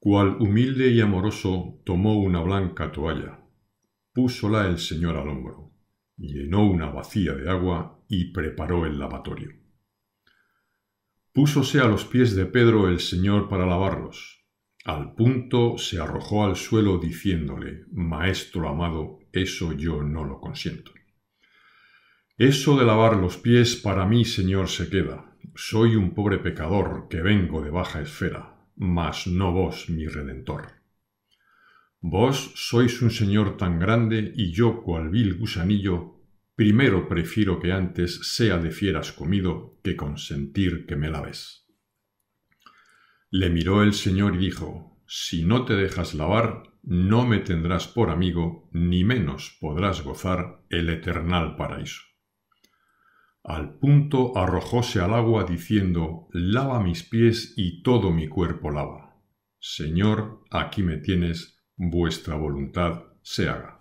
Cual humilde y amoroso tomó una blanca toalla, púsola el Señor al hombro, llenó una vacía de agua y preparó el lavatorio. Púsose a los pies de Pedro el Señor para lavarlos. Al punto se arrojó al suelo diciéndole, Maestro amado, eso yo no lo consiento. Eso de lavar los pies para mí, Señor, se queda. Soy un pobre pecador que vengo de baja esfera mas no vos, mi Redentor. Vos sois un Señor tan grande y yo, cual vil gusanillo, primero prefiero que antes sea de fieras comido que consentir que me laves. Le miró el Señor y dijo, Si no te dejas lavar, no me tendrás por amigo, ni menos podrás gozar el eternal paraíso. Al punto arrojóse al agua diciendo, Lava mis pies y todo mi cuerpo lava. Señor, aquí me tienes, vuestra voluntad se haga.